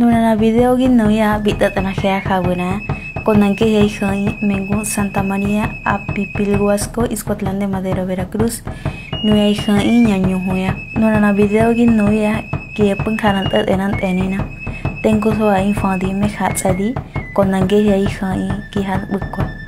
No Nurana video no gi noya bita tanajea jaguna Konanke yeihoi mengu Santa María a Pipilguasco, de Madero, Veracruz. Nuya No no Nurana video gi noya kiepen jaranta eran tenina. Tengo soa infondi me hatsadi. Konanke que kihan bukwa.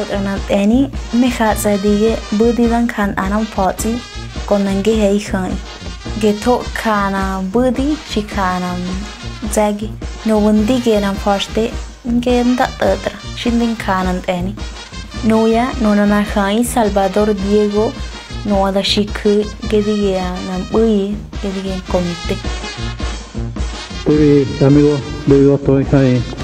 ëkëna tani me kha sa dige bu didan khan anam poti konangi hei khan geto kana budi chikanam zagi no wundi genam forte genda tatra shindin kanan tani noya nonana khai salvador diego no ada shiku gedige nam bui gedige komite Puri amigo, debido a todo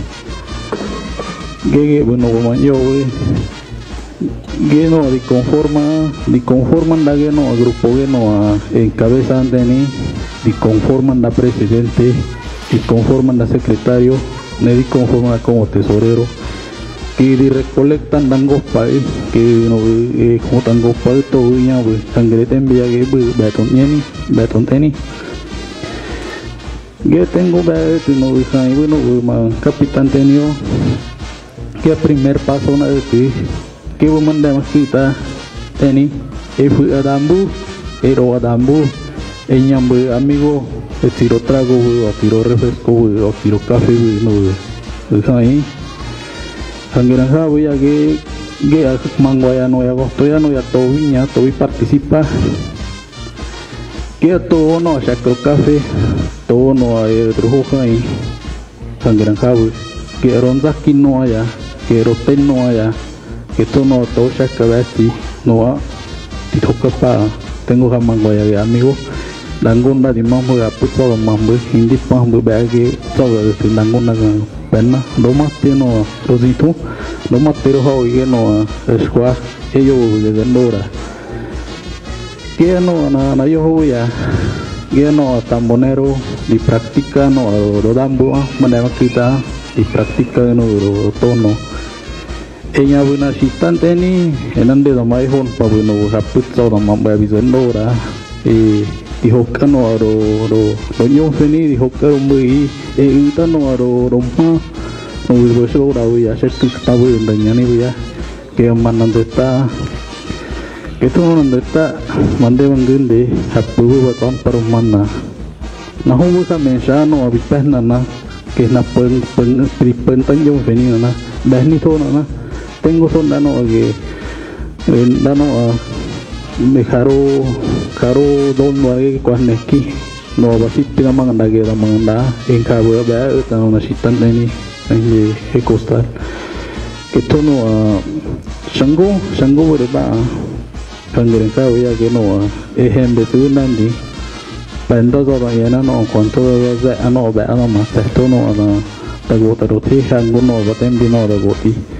que bueno yo que no de conforma conforman la que no grupo que no a encabeza la presidente y conforman la secretario me conforman como tesorero eh, que eh, de recolectan dangos que como tango todo ya pues que pues ni yo tengo que no y pues, bueno pues, capitán tenio que el primer paso una vez que mandamos cita ini pero a ero en eñambu amigo tiro trago o tiro refresco o tiro café no ahí Hangiran sabu ya que que mango ya no ya ya ya no todo viña todo participa que todo no ya café todo no hay otro hoja ahí Hangiran que que aquí no haya Quirupin no ya itu no tosha kabasi no ditokapa tengo hamang goya ya amigo langun ba di mambu ya puto mambu hindi mambu bagi to ga ti ya, langun na benna roma pino rozito roma pero hau ye no esqua eyo de vendora ya, ge no na na yo ho ya ge no tambonero di praktika no rodambo manema kita di praktika no tono Enya buna sitan teni enan de damai hon pa buna raput sau namam bai bizon do ra e di hokan no aro ro no nyo feni di umbi e uta no aro rompa no bi bo so ra ya set tu ta bu nyani ni ya ke man nan de ta ke tu nan de ta mande mangun de hapu bu ba paru man na na ka men sha no abi peh na na ke na pen peng pri peng tanjung feni na dah ni to na na tengo son dano que dano me caro caro don no hay cuan neki no basit tina manganda que la manganda en cabo ya vea tan una chitan teni en que costar que tono shango shango por ba kangiren cabo ya que no ejemplo tu nandi benda do ba yana no konto do za ano ba ano ma ta tono ana ta go ta ro thi hang go no ba tem di no ro go ti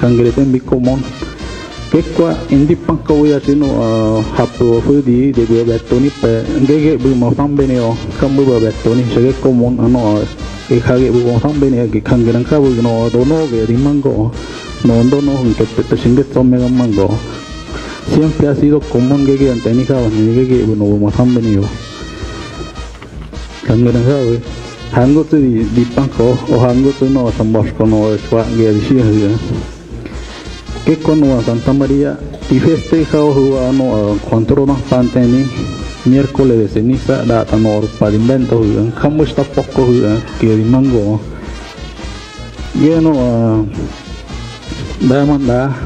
kangrete miko mon kekwa indi pangkawya sino ah, hapu fu di de be betoni pe ngege bu mo sambe ne o oh, kambu ba betoni sege ko mon ano ah, ke ah, eh, khage bu mo sambe ne ke kangren ka bu oh. no dono ge rimango no dono hun te te singe tomme gamango oh. siempre ha sido común que quedan técnicas ni que que bueno vamos han venido kangren ka bu hango tu di pangko o hango tu no sambos kono swa ge di shi ha eh. que con Santa María y festeja o control más panteni miércoles de ceniza da amor para invento como está poco que el mango no da manda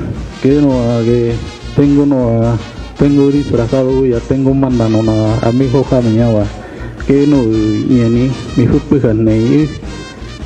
que no que tengo no tengo disfrazado ya tengo mandando a mi hija que no y ni mi fue pues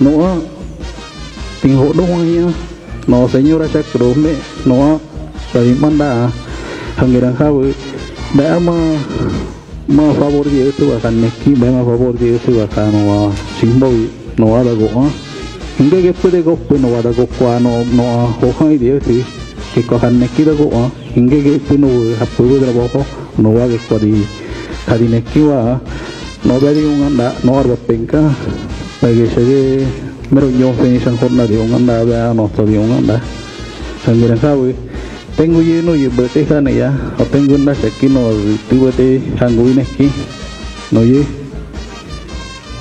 nó tình hộ đông hay nó sẽ nhiều ra chắc đồ mẹ nó rồi ban đã hàng ngày đang khao đã mà mà favor gì itu akan neki bema favor gì itu akan wa simbol noa da goa hingga ke pede go pe noa da go kwa no no ho hai dia si ke ko han neki da goa hingga ke pe no ha pu go da boko noa ke ko di khi neki nó bây giờ di đã, nó ở bên pengka và nhóm đã đã sang này á, nageeshagee meroño finishan kodna diunganda bea nota diunganda sangiran sawi tengo lleno y bete jana ya o tengo una aquí no tibete hangu ine aquí no ye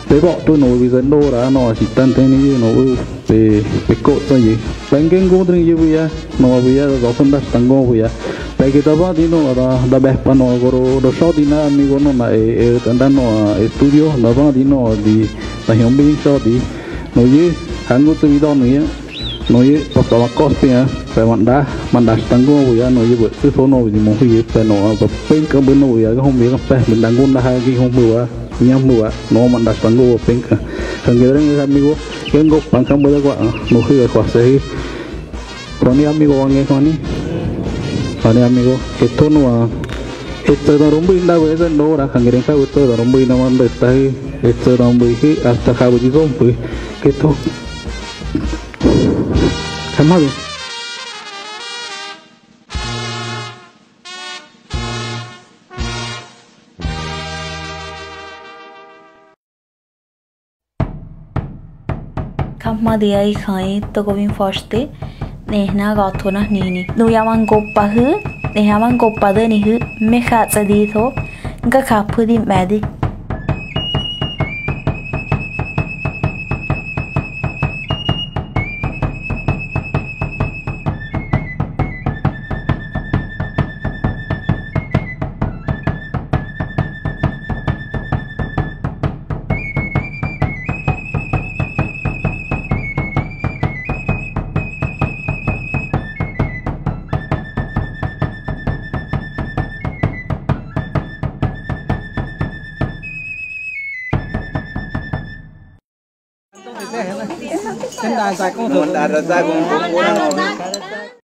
pe bo tu no vi zendo ra no asitan teni ye no pe pe ko to ye tengen go drin ye buya cái buya do funda là đã pe que taba dino da da beh pano goro do shodina amigo no na e tandano estudio da dino di ta hiểm biến cho đi nội dư hàng ngũ tư đó nữa nội dư bọc tàu có tiền phải mặn đá mặn đá tăng ngô bây giờ nội dư bự cứ số nội thì muốn huy phải nổ và bên cơ bên nội giờ không biết phải mình đang ngôn đã hai cái không bừa nhắm bừa nó mặn đá tăng ngô bên cơ hàng giờ đang làm miu cái ngô bằng không bừa quá muốn huy quá sẽ con đi anh nghe con đi con đi amigo cái thôn mà Esto da rumbo y la huesa no la cangreja, esto da rumbo y la manda está ahí, esto da rumbo y hasta cabo de rompo, que todo. Calmado. kamma diai khai to gobin foste nehna gathona nini nuyaman goppahu dehaman gobbadanihu mekhaa cadiitho nga khaa pudin maadi Nah, saya kok udah rezeki.